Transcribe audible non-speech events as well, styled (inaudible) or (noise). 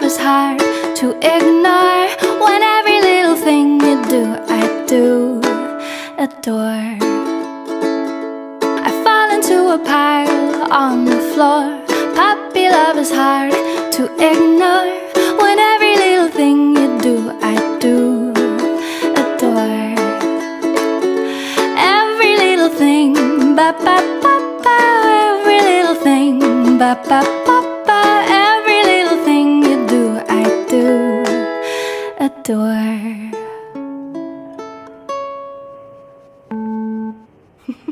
hard to ignore When every little thing you do, I do adore. I fall into a pile on the floor. Puppy love is hard to ignore When every little thing you do, I do adore. Every little thing, ba ba ba ba Every little thing, ba ba ba door. (laughs)